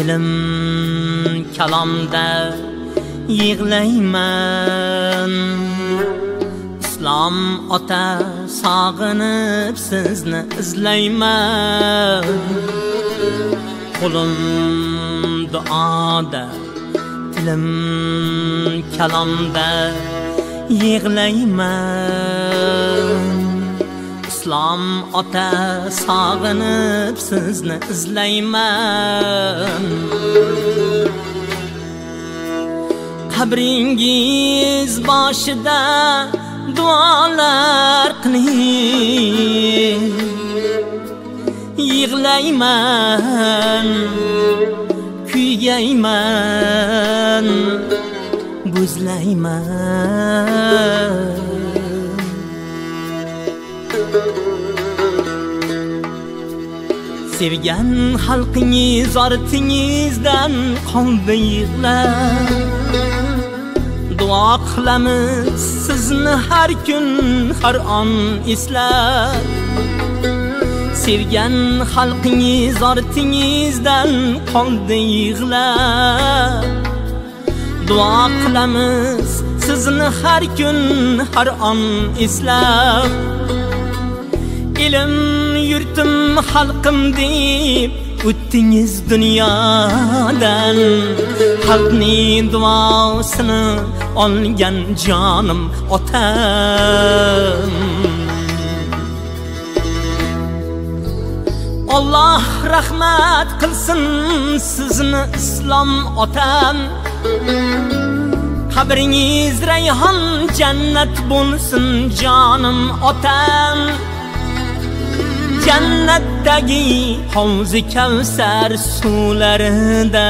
ilm kalomda yig'layman. Islom ota sog'inib sizni izlayman. Qo'lim duoda tilim kalomda yig'layman. Islom ota sog'inib sizni izlayman. Qabringiz boshida duolar qiling. Yig'layman kuygayman buzlayman. Sevgan xalqingiz ortingizdan qoldi yig'lab duo qilamiz sizni har kun har on eslab sevgan xalqingiz ortingizdan qoldi yig'lab duo qilamiz sizni har kun har on eslab elim yurtim xalqim deb o'tdingiz dunyodan. Xalqning duosini olgan jonim otam. Alloh rahmat qilsin sizni islom otam. Qabringiz rayhon jannat bo'lsin jonim otam. Jannatdagi hovzi kavsar suvlarida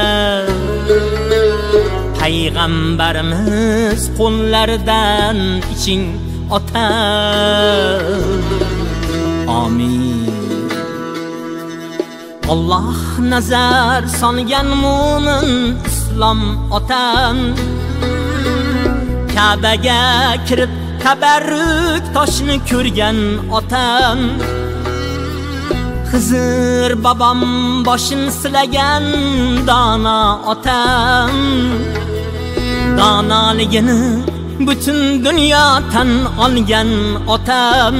payg'ambarimiz qo'llaridan iching ota amin. Alloh nazar solgan mo'min islom otam Ka'baga kirib tabarruk toshni ko'rgan otam. Xizr babam boshin silagan dona otam. Donoligini butun dunyo tan olgan otam.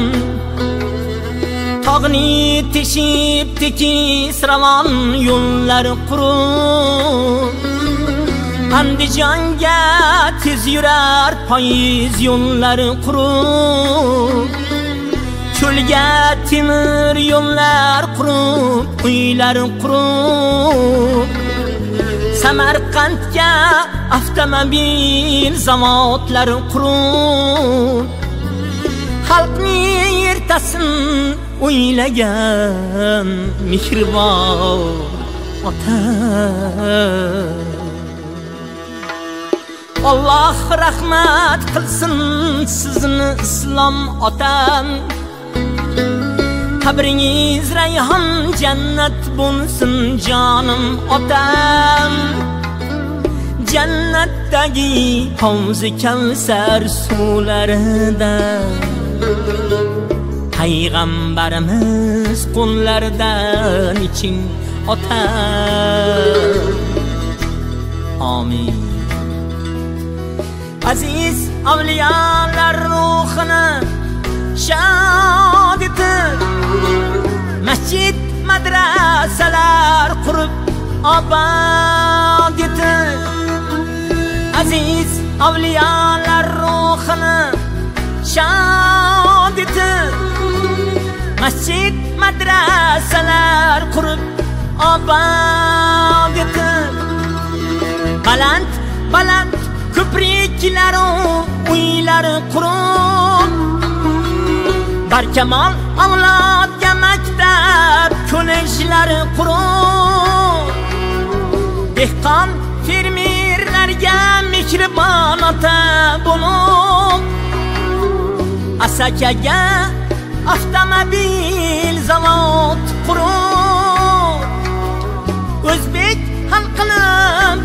Tog'ni teshib tekis ravon yo'llar qurib Andijonga tez yurar poyiz yo'llar qurib Cho'lga temir yo'llar qurib, uylar qurib. Samarqandga avtomobil zavodlar qurib. Xalqning ertasin o'ylagan mehribon ota Alloh rahmat qilsin sizni islom otam. Qabringiz rayhon jannat bo'lsin jonim otam. Jannatdagi hovzi kavsar suvlarida. Payg'ambarimiz qo'llaridan iching otam. Amin. Aziz avliyolar ruhini masjid madrasalar qurib obod etib. Aziz avliyolar ruhini shod etib. Masjid madrasalar qurib obod etib. Baland baland ko'priklaru uylar qurib. Barkamol avlod kollejlar qurib dehqon fermerlarga mehribon ota bo'lib asakaga avtomobil zavod qurib o'zbek xalqini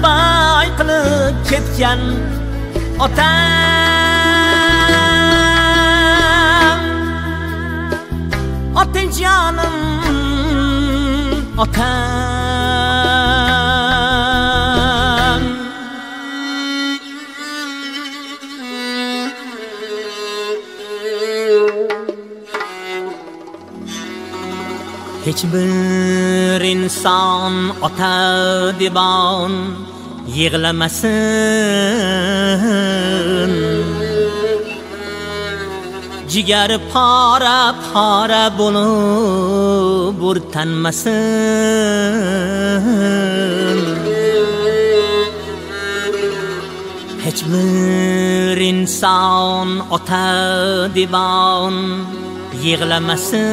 boy qilib ketgan otam akan Hiçbir insan ota diban yig'lamasin Jigar para para bo'lib tanmasin Hech bir inson ota devon yig'lamasin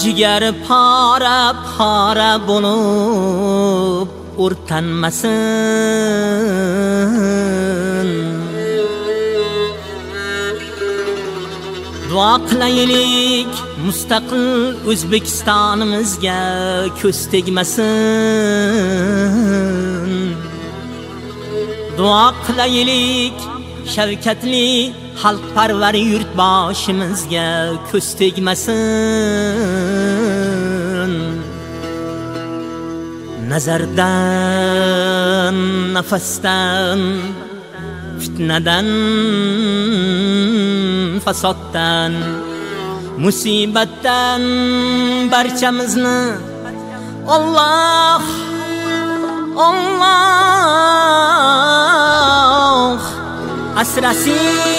Jigar para para bo'lib o'rtanmasin duo qilaylik mustaqil o'zbekistonimizga ko'z tegmasin. Duo qilaylik shavkatli xalqparvar yurtboshimizga ko'z tegmasin. Nazardan nafasdan fitnadan fasoddan musibatdan barchamizni Alloh Alloh asrasin